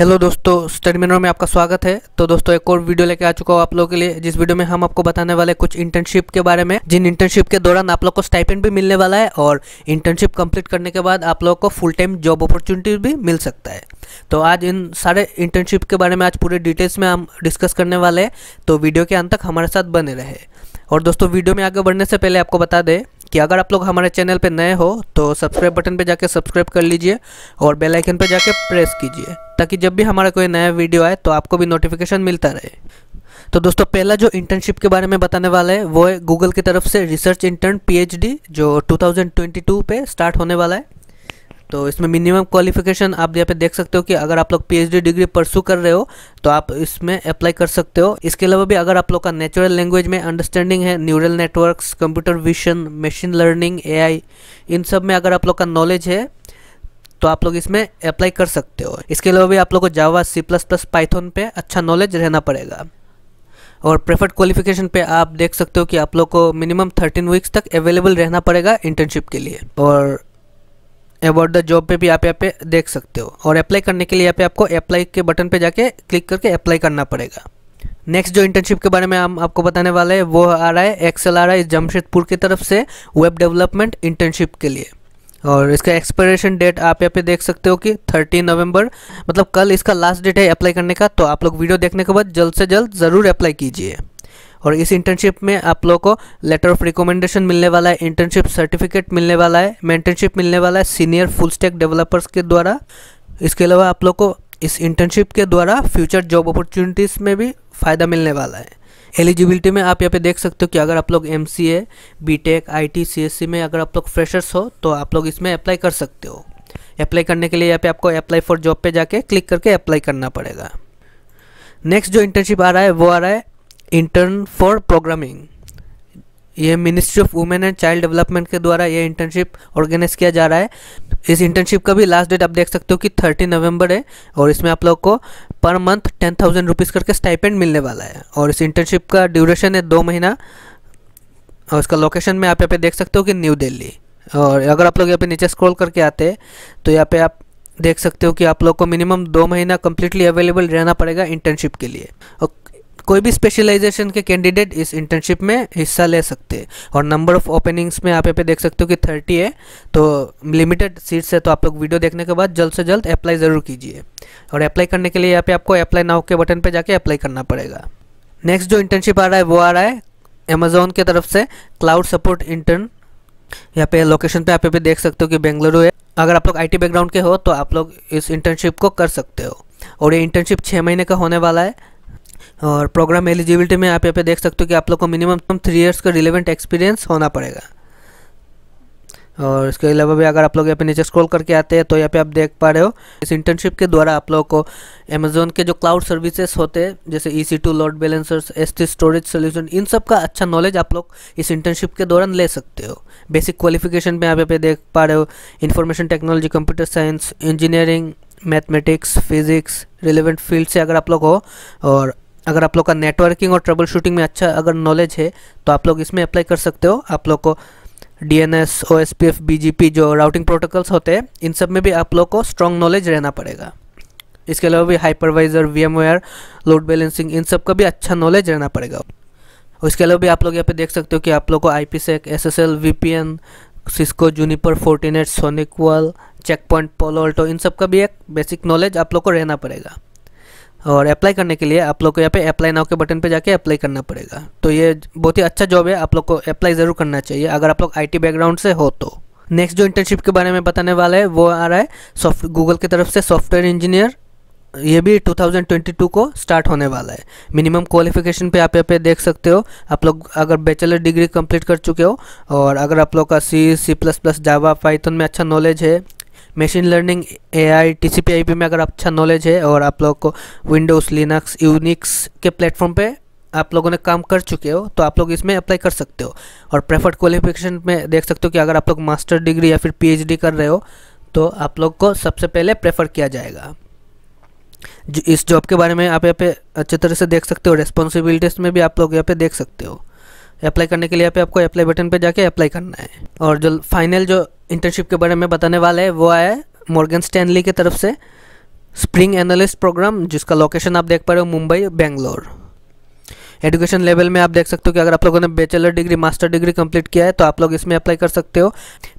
Hello दोस्तों study मिनर में आपका स्वागत है। तो दोस्तों, एक और वीडियो लेके आ चुका हूँ आप लोगों के लिए। जिस वीडियो में हम आपको बताने वाले कुछ इंटर्नशिप के बारे में। जिन इंटर्नशिप के दौरान आप लोग को स्टाइपेंड भी मिलने वाला है और इंटर्नशिप कंप्लीट करने के बाद आप लोगों को फुल टाइम जॉब अपॉर्चुनिटी भी मिल सकता है। तो आज इन सारे इंटर्नशिप के बारे में आज पूरे डिटेल्स में हम डिस्कस करने वाले हैं। तो वीडियो के अंत तक हमारे साथ बने रहे। और दोस्तों, वीडियो में आगे बढ़ने से पहले आपको बता दें कि अगर आप लोग हमारे चैनल पे नए हो तो सब्सक्राइब बटन पे जाके सब्सक्राइब कर लीजिए और बेल आइकन पे जाके प्रेस कीजिए, ताकि जब भी हमारा कोई नया वीडियो आए तो आपको भी नोटिफिकेशन मिलता रहे। तो दोस्तों, पहला जो इंटर्नशिप के बारे में बताने वाला है, वो है गूगल की तरफ़ से रिसर्च इंटर्न पीएचडी जो 2022 पे स्टार्ट होने वाला है। तो इसमें मिनिमम क्वालिफिकेशन आप यहाँ पे देख सकते हो कि अगर आप लोग पीएचडी डिग्री परसू कर रहे हो तो आप इसमें अप्लाई कर सकते हो। इसके अलावा भी अगर आप लोग का नेचुरल लैंग्वेज में अंडरस्टैंडिंग है neural networks computer vision machine learning AI इन सब में अगर आप लोग का नॉलेज है तो आप लोग इसमें अप्लाई कर सकते हो। इसके अलावा भी आप लोग को Java C plus plus Python पे अच्छा नॉलेज रहना पड़ेगा। और प्रेफर्ड क्वालिफिकेशन पे आप देख सकते हो कि आप लोग को मिनिमम थर्टीन वीक्स तक अवेलेबल रहना पड़ेगा इंटर्नशिप के लिए। और अबाउट द जॉब पे भी आप यहाँ पे देख सकते हो। और अप्लाई करने के लिए यहाँ पे आपको अप्लाई के बटन पे जाके क्लिक करके अप्लाई करना पड़ेगा। नेक्स्ट जो इंटर्नशिप के बारे में हम आपको बताने वाले हैं, वो आ रहा है एक्सेल आ रहा है जमशेदपुर की तरफ़ से वेब डेवलपमेंट इंटर्नशिप के लिए। और इसका एक्सपायरेशन डेट आप यहाँ पे देख सकते हो कि 13 नवंबर मतलब कल इसका लास्ट डेट है अप्लाई करने का तो आप लोग वीडियो देखने के बाद जल्द से जल्द ज़रूर अप्लाई कीजिए। और इस इंटर्नशिप में आप लोगों को लेटर ऑफ़ रिकमेंडेशन मिलने वाला है इंटर्नशिप सर्टिफिकेट मिलने वाला है मेंटरशिप मिलने वाला है सीनियर फुल स्टैक डेवलपर्स के द्वारा। इसके अलावा आप लोग को इस इंटर्नशिप के द्वारा फ्यूचर जॉब अपॉर्चुनिटीज़ में भी फ़ायदा मिलने वाला है। एलिजिबिलिटी में आप यहाँ पे देख सकते हो कि अगर आप लोग M C A B tech I T C S C में अगर आप लोग फ्रेशर्स हो तो आप लोग इसमें अप्लाई कर सकते हो। अप्लाई करने के लिए यहाँ पे आपको अप्लाई फॉर जॉब पे जाके क्लिक करके अप्लाई करना पड़ेगा। नेक्स्ट जो इंटर्नशिप आ रहा है, वो आ रहा है इंटर्न फॉर प्रोग्रामिंग ये ministry of women and child development के द्वारा ये इंटर्नशिप ऑर्गेनाइज किया जा रहा है। इस इंटर्नशिप का भी लास्ट डेट आप देख सकते हो कि थर्टी नवंबर है और इसमें आप लोग को per month ten thousand rupees करके स्टाइपेंड मिलने वाला है। और इस इंटर्नशिप का ड्यूरेशन है दो महीना। और इसका लोकेशन में आप यहाँ पे देख सकते हो कि न्यू दिल्ली और अगर आप लोग यहाँ पे नीचे स्क्रॉल करके आते हैं तो यहाँ पे आप देख सकते हो कि आप लोग को मिनिमम दो महीना कम्प्लीटली अवेलेबल रहना पड़ेगा इंटर्नशिप के लिए। और कोई भी स्पेशलाइजेशन के कैंडिडेट इस इंटर्नशिप में हिस्सा ले सकते हैं। और नंबर ऑफ़ ओपनिंग्स में आप यहाँ पे देख सकते हो कि थर्टी है। तो लिमिटेड सीट्स है तो आप लोग वीडियो देखने के बाद जल्द से जल्द अप्लाई ज़रूर कीजिए। और अप्लाई करने के लिए यहाँ पे आपको अप्लाई नाउ के बटन पे जाके अप्लाई करना पड़ेगा। नेक्स्ट जो इंटर्नशिप आ रहा है, वो आ रहा है अमेजोन की तरफ़ से क्लाउड सपोर्ट इंटर्न यहाँ पे लोकेशन पे आप यहाँ पे देख सकते हो कि बेंगलुरु है। अगर आप लोग आईटी बैकग्राउंड के हो तो आप लोग इस इंटर्नशिप को कर सकते हो। और ये इंटर्नशिप छः महीने का होने वाला है। और प्रोग्राम एलिजिबिलिटी में आप यहाँ पे देख सकते हो कि आप लोग को मिनिमम थ्री इयर्स का रिलेवेंट एक्सपीरियंस होना पड़ेगा। और इसके अलावा भी अगर आप लोग यहाँ पे नीचे स्क्रॉल करके आते हैं तो यहाँ पे आप देख पा रहे हो, इस इंटर्नशिप के द्वारा आप लोगों को अमेजोन के जो क्लाउड सर्विसेज़ होते हैं, जैसे E C two load balancers S T storage solution इन सब का अच्छा नॉलेज आप लोग इस इंटर्नशिप के दौरान ले सकते हो। बेसिक क्वालिफिकेशन में आप यहाँ पे देख पा रहे हो information technology computer science engineering mathematics physics relevant field से अगर आप लोग हो, और अगर आप लोग का नेटवर्किंग और ट्रबल शूटिंग में अच्छा अगर नॉलेज है तो आप लोग इसमें अप्लाई कर सकते हो। आप लोग को D N S O S P F B G P जो राउटिंग प्रोटोकॉल्स होते हैं, इन सब में भी आप लोग को स्ट्रॉन्ग नॉलेज रहना पड़ेगा। इसके अलावा भी hypervisor V M ware load balancing इन सब का भी अच्छा नॉलेज रहना पड़ेगा। इसके अलावा भी आप लोग यहाँ पे देख सकते हो कि आप लोग को I P sec S S L V P N Cisco Juniper Fortinet SonicWall check point Palo Alto इन सब का भी एक बेसिक नॉलेज आप लोग को रहना पड़ेगा। और अप्लाई करने के लिए आप लोग को यहाँ पे अप्लाई नाउ के बटन पे जाके अप्लाई करना पड़ेगा। तो ये बहुत ही अच्छा जॉब है, आप लोग को अप्लाई ज़रूर करना चाहिए, अगर आप लोग आईटी बैकग्राउंड से हो तो। नेक्स्ट जो इंटर्नशिप के बारे में बताने वाला है, वो आ रहा है सॉफ्ट गूगल की तरफ़ से सॉफ्टवेयर इंजीनियर ये भी 2022 को स्टार्ट होने वाला है। मिनिमम क्वालिफिकेशन पे आप यहाँ पे देख सकते हो, आप लोग अगर बैचलर डिग्री कंप्लीट कर चुके हो, और अगर आप लोग का C C plus plus Java Python में अच्छा नॉलेज है machine learning A I T C P I P में अगर अच्छा नॉलेज है और आप लोग को विंडोज़ लिनक्स यूनिक्स के प्लेटफॉर्म पे आप लोगों ने काम कर चुके हो तो आप लोग इसमें अप्लाई कर सकते हो। और प्रेफर्ड क्वालिफिकेशन में देख सकते हो कि अगर आप लोग मास्टर डिग्री या फिर पीएचडी कर रहे हो तो आप लोग को सबसे पहले प्रेफर किया जाएगा। इस जॉब के बारे में आप यहाँ पे अच्छे तरह से देख सकते हो रेस्पॉन्सिबिलिटीज में भी आप लोग यहाँ पे देख सकते हो। अप्लाई करने के लिए यहाँ पे आपको अप्लाई बटन पे जाके अप्लाई करना है। और जो फाइनल जो इंटर्नशिप के बारे में बताने वाला है, वो आया है मॉर्गन स्टैनली की तरफ़ से स्प्रिंग एनालिस्ट प्रोग्राम जिसका लोकेशन आप देख पा रहे हो मुंबई, बेंगलोर। एजुकेशन लेवल में आप देख सकते हो कि अगर आप लोगों ने bachelor degree master degree complete किया है तो आप लोग इसमें अप्लाई कर सकते हो।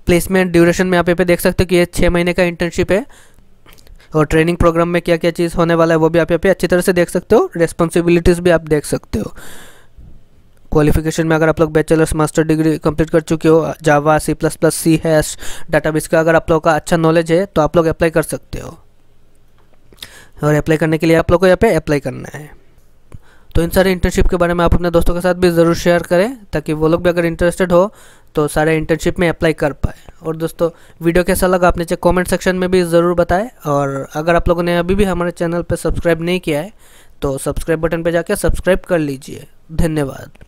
प्लेसमेंट ड्यूरेशन में आप यहाँ पे देख सकते हो कि ये छः महीने का इंटर्नशिप है। और ट्रेनिंग प्रोग्राम में क्या क्या चीज़ होने वाला है, वो भी आप यहाँ पे अच्छी तरह से देख सकते हो। रेस्पॉन्सिबिलिटीज़ भी आप देख सकते हो। क्वालिफिकेशन में अगर आप लोग बैचलर्स मास्टर डिग्री कंप्लीट कर चुके हो Java C plus plus C hash database का अगर आप लोगों का अच्छा नॉलेज है तो आप लोग अप्लाई कर सकते हो। और अप्लाई करने के लिए आप लोग को यहाँ पे अप्लाई करना है। तो इन सारे इंटर्नशिप के बारे में आप अपने दोस्तों के साथ भी ज़रूर शेयर करें, ताकि वो लोग भी अगर इंटरेस्टेड हो तो सारे इंटर्नशिप में अप्लाई कर पाए। और दोस्तों वीडियो कैसा लगा आप नीचे कमेंट सेक्शन में भी ज़रूर बताएँ। और अगर आप लोगों ने अभी भी हमारे चैनल पर सब्सक्राइब नहीं किया है तो सब्सक्राइब बटन पर जाकर सब्सक्राइब कर लीजिए। धन्यवाद।